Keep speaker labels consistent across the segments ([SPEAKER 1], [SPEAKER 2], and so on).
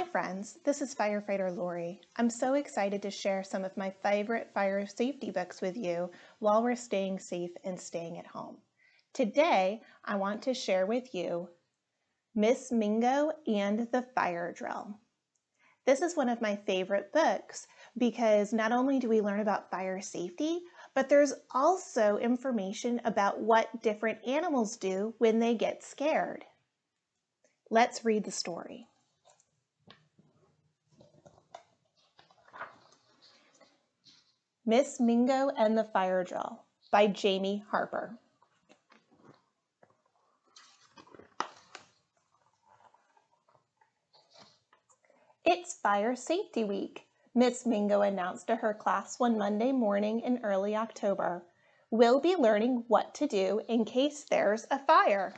[SPEAKER 1] Hi friends, this is Firefighter Lauri. I'm so excited to share some of my favorite fire safety books with you while we're staying safe and staying at home. Today, I want to share with you Miss Mingo and the Fire Drill. This is one of my favorite books because not only do we learn about fire safety, but there's also information about what different animals do when they get scared. Let's read the story. Miss Mingo and the Fire Drill by Jamie Harper. It's Fire Safety Week, Miss Mingo announced to her class one Monday morning in early October. We'll be learning what to do in case there's a fire.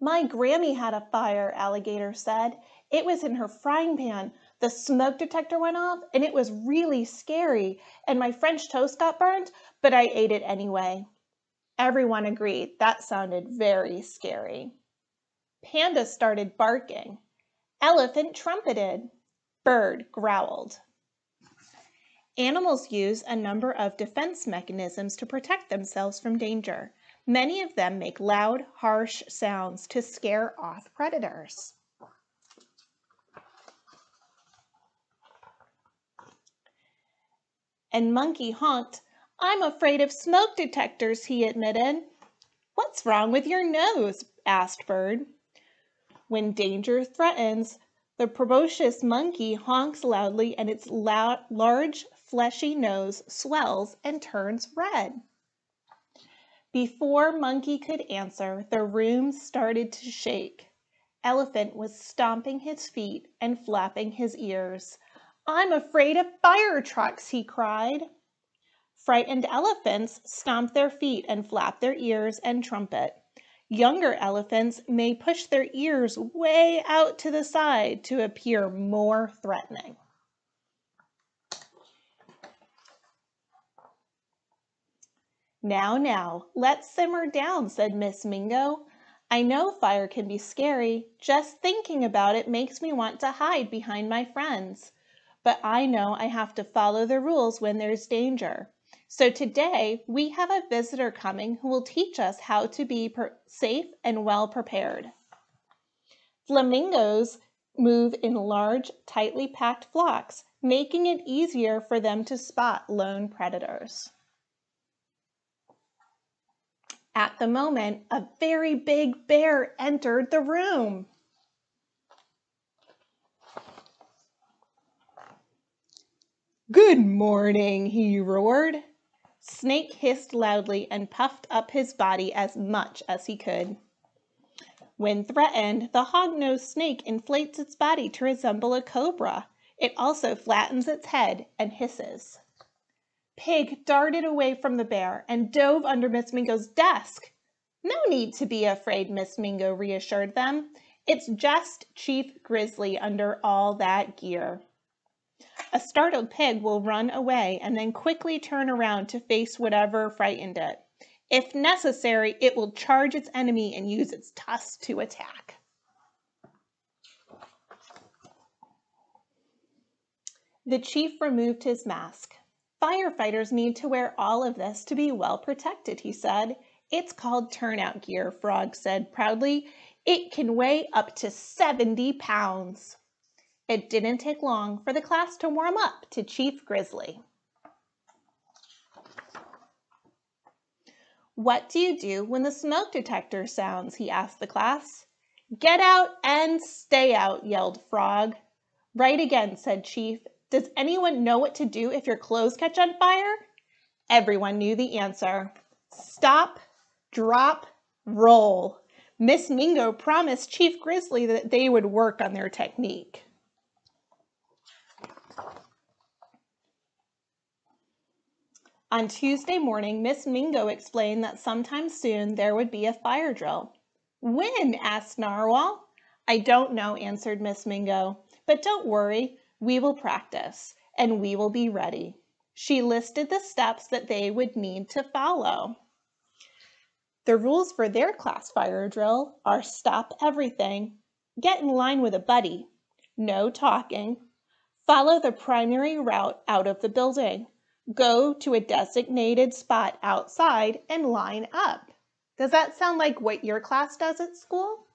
[SPEAKER 1] My Grammy had a fire, Alligator said. It was in her frying pan. The smoke detector went off and it was really scary, and my French toast got burned, but I ate it anyway. Everyone agreed that sounded very scary. Panda started barking. Elephant trumpeted. Bird growled. Animals use a number of defense mechanisms to protect themselves from danger. Many of them make loud, harsh sounds to scare off predators. And Monkey honked. I'm afraid of smoke detectors, he admitted. What's wrong with your nose? asked Bird. When danger threatens, the proboscis monkey honks loudly and its large, fleshy nose swells and turns red. Before Monkey could answer, the room started to shake. Elephant was stomping his feet and flapping his ears. I'm afraid of fire trucks, he cried. Frightened elephants stomp their feet and flap their ears and trumpet. Younger elephants may push their ears way out to the side to appear more threatening. Now, now, let's simmer down, said Miss Mingo. I know fire can be scary. Just thinking about it makes me want to hide behind my friends. But I know I have to follow the rules when there's danger. So today we have a visitor coming who will teach us how to be safe and well prepared. Flamingos move in large, tightly packed flocks, making it easier for them to spot lone predators. At the moment, a very big bear entered the room. Good morning, he roared. Snake hissed loudly and puffed up his body as much as he could. When threatened, the hog-nosed snake inflates its body to resemble a cobra. It also flattens its head and hisses. Pig darted away from the bear and dove under Miss Mingo's desk. No need to be afraid, Miss Mingo reassured them. It's just Chief Grizzly under all that gear. A startled pig will run away and then quickly turn around to face whatever frightened it. If necessary, it will charge its enemy and use its tusks to attack. The chief removed his mask. Firefighters need to wear all of this to be well protected, he said. It's called turnout gear, Frog said proudly. It can weigh up to 70 pounds. It didn't take long for the class to warm up to Chief Grizzly. What do you do when the smoke detector sounds? he asked the class. Get out and stay out, yelled Frog. Right again, said Chief. Does anyone know what to do if your clothes catch on fire? Everyone knew the answer. Stop, drop, roll. Miss Mingo promised Chief Grizzly that they would work on their technique. On Tuesday morning, Miss Mingo explained that sometime soon there would be a fire drill. When? asked Narwhal. I don't know, answered Miss Mingo. But don't worry, we will practice, and we will be ready. She listed the steps that they would need to follow. The rules for their class fire drill are stop everything, get in line with a buddy, no talking, follow the primary route out of the building, go to a designated spot outside and line up. Does that sound like what your class does at school?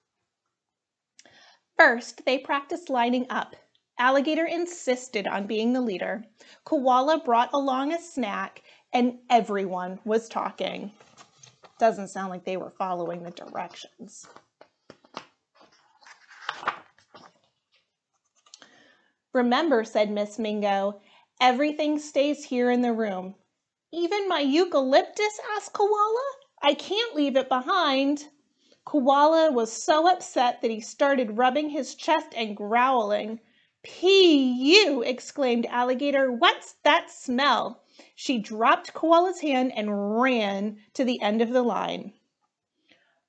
[SPEAKER 1] First, they practiced lining up. Alligator insisted on being the leader. Koala brought along a snack, and everyone was talking. Doesn't sound like they were following the directions. Remember, said Miss Mingo, everything stays here in the room. Even my eucalyptus? asked Koala. I can't leave it behind. Koala was so upset that he started rubbing his chest and growling. P.U. exclaimed Alligator. What's that smell? She dropped Koala's hand and ran to the end of the line.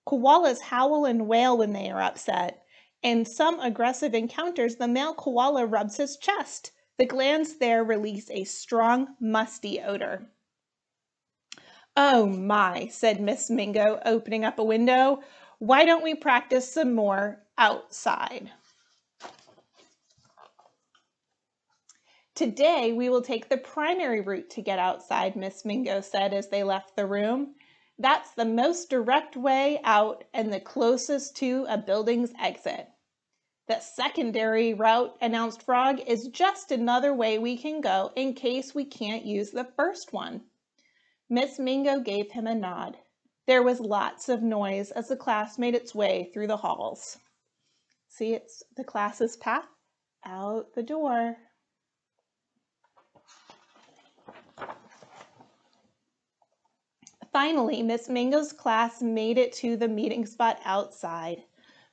[SPEAKER 1] Koalas howl and wail when they are upset. In some aggressive encounters, the male koala rubs his chest. The glands there release a strong, musty odor. Oh my, said Miss Mingo, opening up a window. Why don't we practice some more outside? Today, we will take the primary route to get outside, Miss Mingo said as they left the room. That's the most direct way out and the closest to a building's exit. The secondary route, announced Frog, is just another way we can go in case we can't use the first one. Miss Mingo gave him a nod. There was lots of noise as the class made its way through the halls. See, it's the class's path out the door. Finally, Miss Mingo's class made it to the meeting spot outside.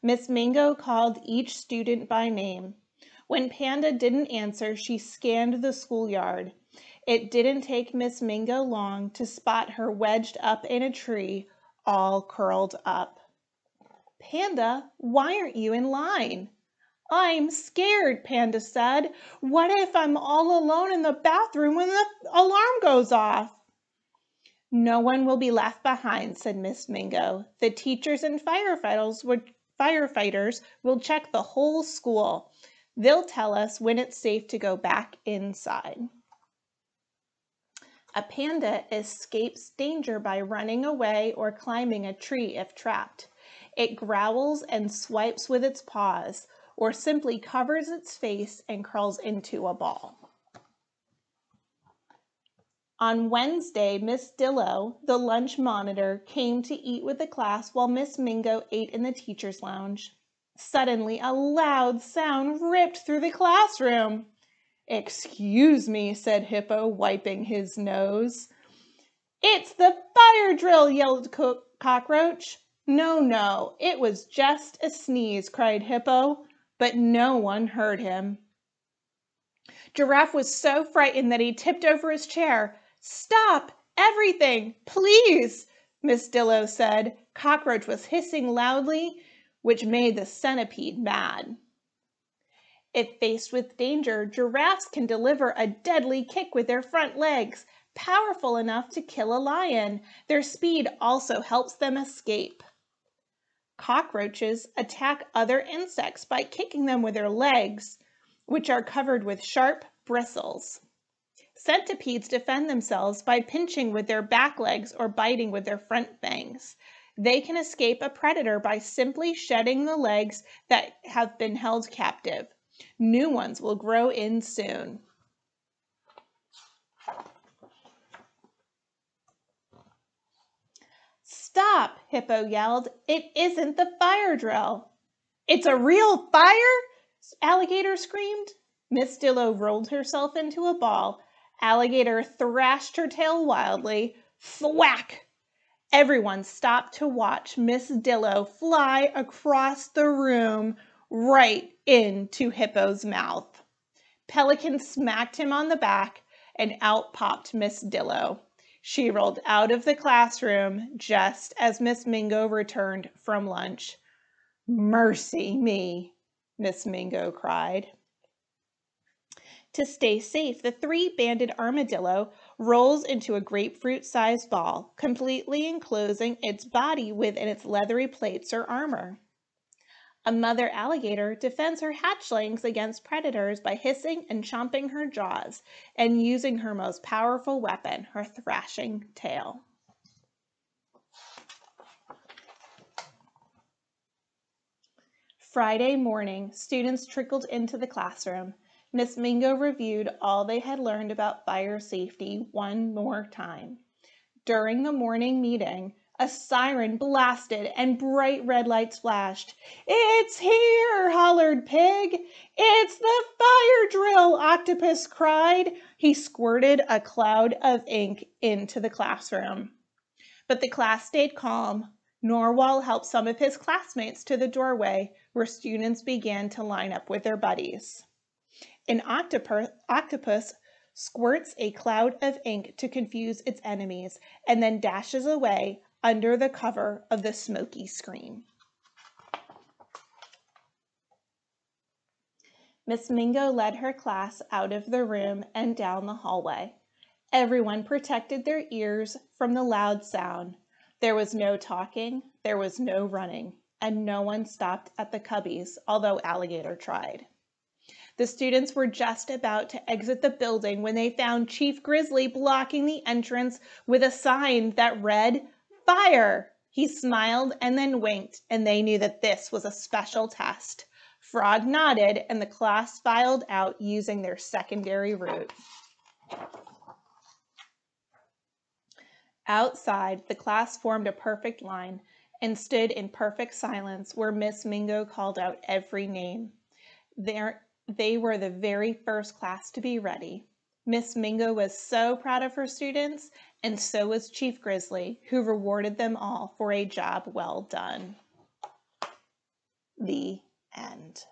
[SPEAKER 1] Miss Mingo called each student by name. When Panda didn't answer, she scanned the schoolyard. It didn't take Miss Mingo long to spot her wedged up in a tree, all curled up. Panda, why aren't you in line? I'm scared, Panda said. What if I'm all alone in the bathroom when the alarm goes off? No one will be left behind, said Miss Mingo. The teachers and firefighters would, firefighters will check the whole school. They'll tell us when it's safe to go back inside. A panda escapes danger by running away or climbing a tree if trapped. It growls and swipes with its paws, or simply covers its face and curls into a ball. On Wednesday, Miss Dillo, the lunch monitor, came to eat with the class while Miss Mingo ate in the teacher's lounge. Suddenly, a loud sound ripped through the classroom. Excuse me, said Hippo, wiping his nose. It's the fire drill, yelled Co Cockroach. No, no, it was just a sneeze, cried Hippo, but no one heard him. Giraffe was so frightened that he tipped over his chair. Stop, everything, please, Miss Dillo said. Cockroach was hissing loudly, which made the centipede mad. If faced with danger, giraffes can deliver a deadly kick with their front legs, powerful enough to kill a lion. Their speed also helps them escape. Cockroaches attack other insects by kicking them with their legs, which are covered with sharp bristles. Centipedes defend themselves by pinching with their back legs or biting with their front fangs. They can escape a predator by simply shedding the legs that have been held captive. New ones will grow in soon. Stop, Hippo yelled. It isn't the fire drill. It's a real fire? Alligator screamed. Miss Dillo rolled herself into a ball. Alligator thrashed her tail wildly. Thwack! Everyone stopped to watch Miss Dillo fly across the room right into Hippo's mouth. Pelican smacked him on the back and out popped Miss Dillo. She rolled out of the classroom just as Miss Mingo returned from lunch. Mercy me, Miss Mingo cried. To stay safe, the three-banded armadillo rolls into a grapefruit-sized ball, completely enclosing its body within its leathery plates or armor. A mother alligator defends her hatchlings against predators by hissing and chomping her jaws and using her most powerful weapon, her thrashing tail. Friday morning, students trickled into the classroom. Miss Mingo reviewed all they had learned about fire safety one more time. During the morning meeting, a siren blasted and bright red lights flashed. It's here, hollered Pig. It's the fire drill, Octopus cried. He squirted a cloud of ink into the classroom. But the class stayed calm. Narwhal helped some of his classmates to the doorway where students began to line up with their buddies. An octopus squirts a cloud of ink to confuse its enemies and then dashes away under the cover of the smoky screen. Miss Mingo led her class out of the room and down the hallway. Everyone protected their ears from the loud sound. There was no talking, there was no running, and no one stopped at the cubbies, although Alligator tried. The students were just about to exit the building when they found Chief Grizzly blocking the entrance with a sign that read, Fire! He smiled and then winked, and they knew that this was a special test. Frog nodded, and the class filed out using their secondary route. Outside, the class formed a perfect line and stood in perfect silence where Miss Mingo called out every name. There, they were the very first class to be ready. Miss Mingo was so proud of her students, and so was Chief Grizzly, who rewarded them all for a job well done. The end.